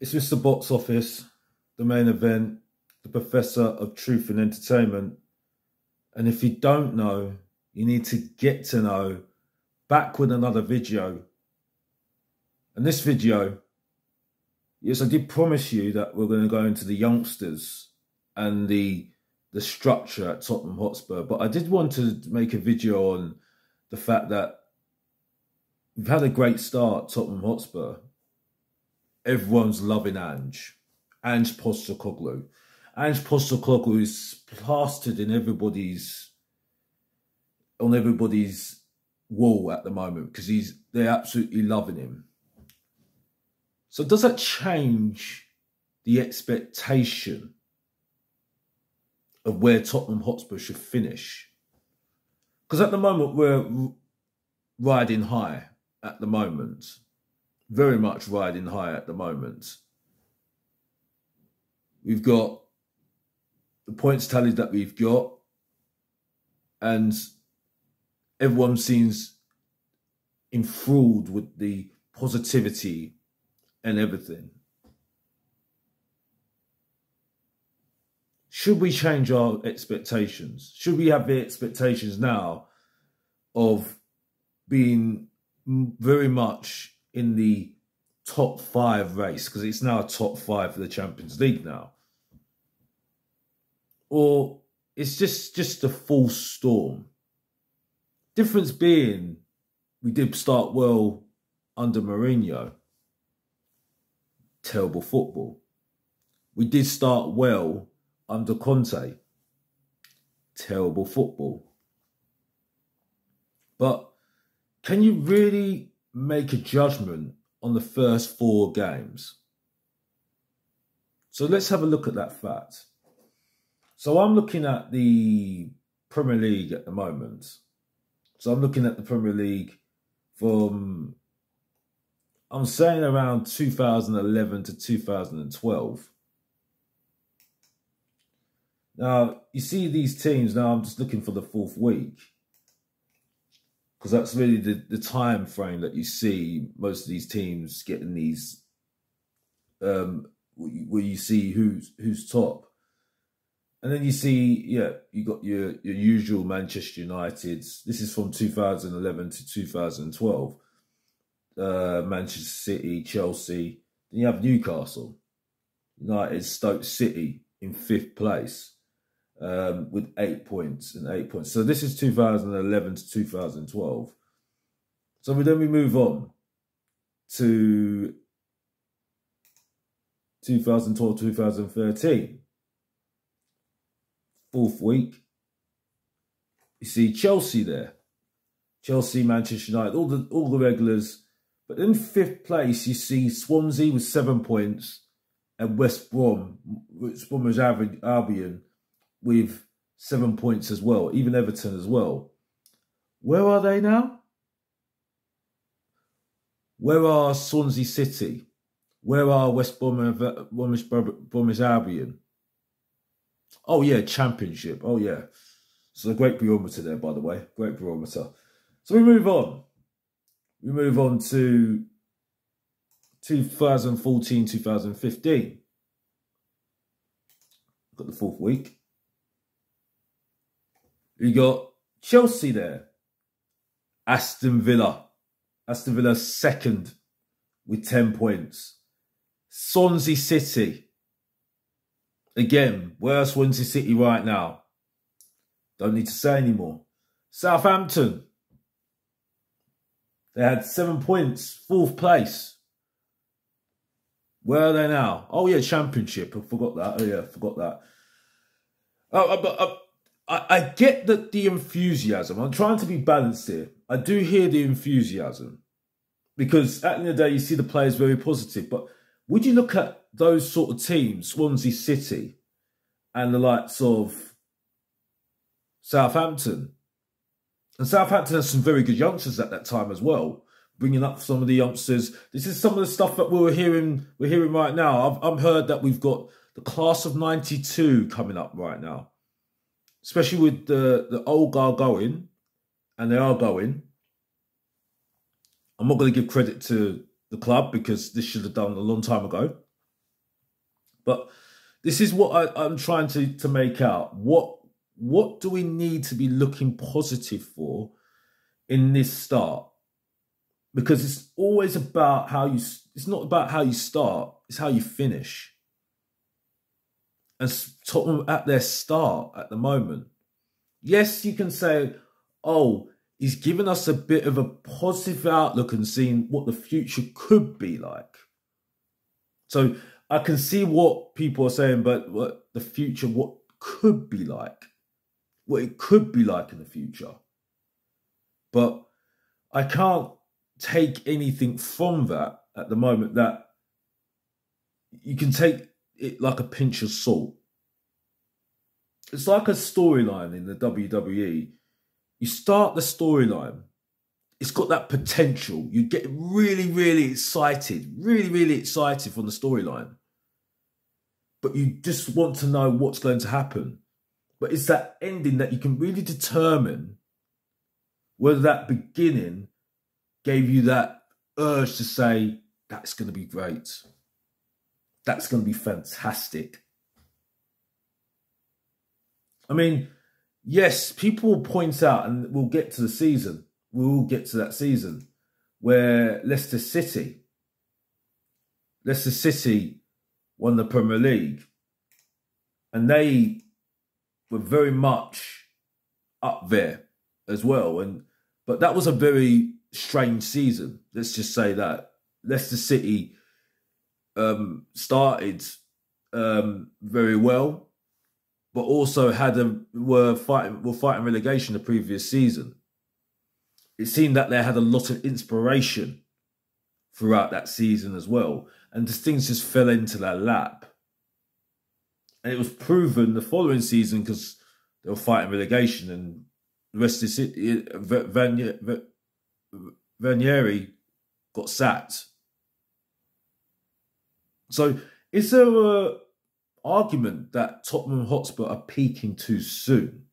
It's Mr. Box Office, the main event, the professor of truth and entertainment. And if you don't know, you need to get to know. Back with another video. And this video, yes, I did promise you that we're going to go into the youngsters and the the structure at Tottenham Hotspur, but I did want to make a video on the fact that we've had a great start, Tottenham Hotspur, everyone's loving Ange. Ange Postecoglou. Ange Postecoglou is plastered in everybody's on everybody's wall at the moment because he's they're absolutely loving him. So does that change the expectation of where Tottenham Hotspur should finish? Because at the moment we're riding high at the moment very much riding high at the moment. We've got the points tallied that we've got, and everyone seems enthralled with the positivity and everything. Should we change our expectations? Should we have the expectations now of being very much in the top five race because it's now a top five for the Champions League now, or it's just just a full storm. Difference being, we did start well under Mourinho. Terrible football. We did start well under Conte. Terrible football. But can you really make a judgment on the first four games. So let's have a look at that fact. So I'm looking at the Premier League at the moment. So I'm looking at the Premier League from, I'm saying around 2011 to 2012. Now, you see these teams, now I'm just looking for the fourth week because that's really the, the time frame that you see most of these teams getting these um where you see who's who's top. And then you see yeah you got your your usual manchester united's this is from 2011 to 2012 uh manchester city chelsea then you have newcastle. United stoke city in fifth place um, with eight points and eight points. So this is 2011 to 2012. So then we move on to 2012 2013. Fourth week. You see Chelsea there. Chelsea, Manchester United, all the all the regulars. But in fifth place, you see Swansea with seven points and West Brom, West Bromwich Albion with seven points as well, even Everton as well. Where are they now? Where are Swansea City? Where are West Bromwich, Bromwich Albion? Oh yeah, Championship. Oh yeah. So a great barometer there, by the way. Great barometer. So we move on. We move on to 2014, 2015. Got the fourth week. You got Chelsea there. Aston Villa. Aston Villa second with 10 points. Swansea City. Again, where's Swansea City right now? Don't need to say anymore. Southampton. They had seven points, fourth place. Where are they now? Oh yeah, championship. I forgot that. Oh yeah, forgot that. Oh, but uh, I, I get that the enthusiasm. I'm trying to be balanced here. I do hear the enthusiasm because at the end of the day, you see the players very positive. But would you look at those sort of teams, Swansea City, and the likes of Southampton? And Southampton has some very good youngsters at that time as well, bringing up some of the youngsters. This is some of the stuff that we are hearing. We're hearing right now. I've, I've heard that we've got the class of '92 coming up right now especially with the, the old guard going, and they are going. I'm not going to give credit to the club because this should have done a long time ago. But this is what I, I'm trying to, to make out. What what do we need to be looking positive for in this start? Because it's always about how you it's not about how you start, it's how you finish. And Tottenham at their start at the moment. Yes, you can say, oh, he's given us a bit of a positive outlook and seeing what the future could be like. So I can see what people are saying, but what the future, what could be like, what it could be like in the future. But I can't take anything from that at the moment that you can take it like a pinch of salt. It's like a storyline in the WWE you start the storyline, it's got that potential. You get really, really excited, really, really excited from the storyline. But you just want to know what's going to happen. But it's that ending that you can really determine whether that beginning gave you that urge to say, that's going to be great. That's going to be fantastic. I mean, yes, people will point out, and we'll get to the season. We will get to that season where Leicester City, Leicester City won the Premier League, and they were very much up there as well. And but that was a very strange season. Let's just say that Leicester City um, started um, very well but also had a were fighting were fighting relegation the previous season. It seemed that they had a lot of inspiration throughout that season as well, and just things just fell into their lap. And it was proven the following season because they were fighting relegation, and the rest of the city, Ranieri got sacked. So, is there a argument that Tottenham Hotspur are peaking too soon.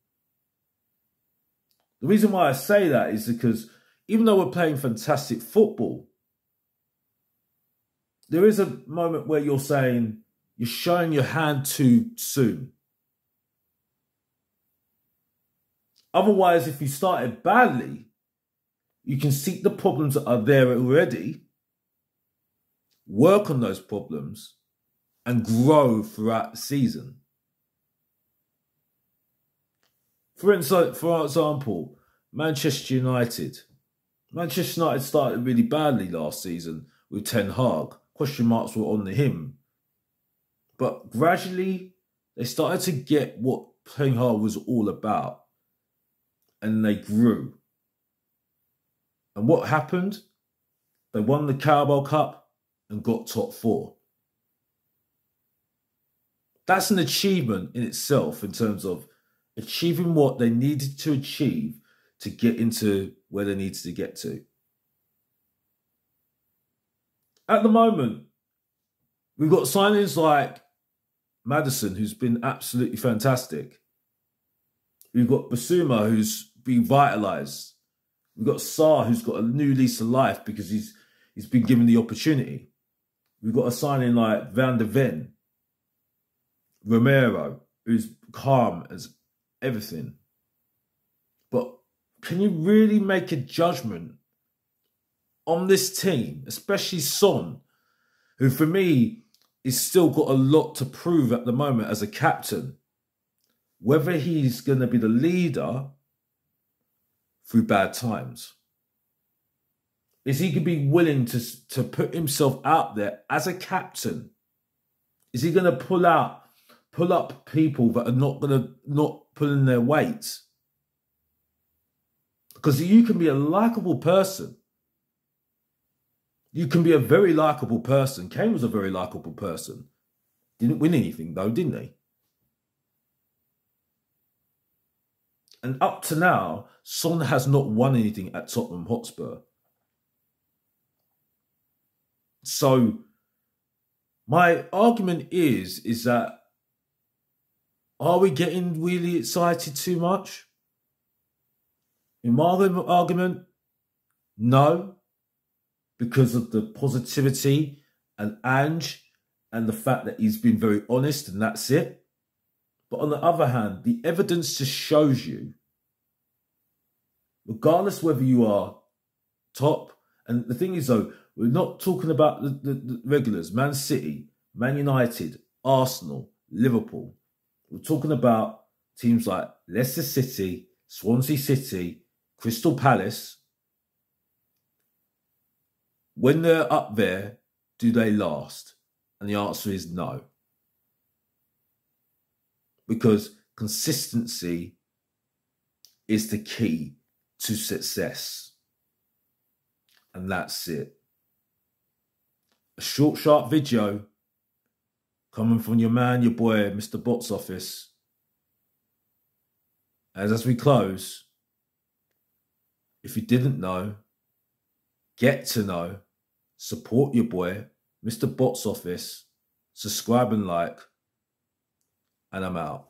The reason why I say that is because even though we're playing fantastic football, there is a moment where you're saying you're showing your hand too soon. Otherwise, if you started badly, you can see the problems that are there already, work on those problems, and grow throughout the season. For instance, for example, Manchester United. Manchester United started really badly last season with Ten Hag. Question marks were on the him. But gradually, they started to get what Ten Hag was all about. And they grew. And what happened? They won the Carabao Cup and got top four that's an achievement in itself in terms of achieving what they needed to achieve to get into where they needed to get to. At the moment, we've got signings like Maddison, who's been absolutely fantastic. We've got Bissouma, who's been vitalised. We've got Sarr, who's got a new lease of life because he's he's been given the opportunity. We've got a signing like Van der Ven, Romero, who's calm as everything. But can you really make a judgment on this team, especially Son, who for me is still got a lot to prove at the moment as a captain? Whether he's going to be the leader through bad times. Is he going to be willing to, to put himself out there as a captain? Is he going to pull out pull up people that are not gonna not pulling their weight. Because you can be a likable person. You can be a very likable person. Kane was a very likable person. Didn't win anything though, didn't he? And up to now, Son has not won anything at Tottenham Hotspur. So my argument is is that are we getting really excited too much? In my argument, no, because of the positivity and Ange and the fact that he's been very honest and that's it. But on the other hand, the evidence just shows you, regardless whether you are top, and the thing is though, we're not talking about the, the, the regulars, Man City, Man United, Arsenal, Liverpool. We're talking about teams like Leicester City, Swansea City, Crystal Palace. When they're up there, do they last? And the answer is no. Because consistency is the key to success. And that's it. A short, sharp video coming from your man, your boy, Mr. Box Office. As as we close, if you didn't know, get to know, support your boy, Mr. Box Office, subscribe and like, and I'm out.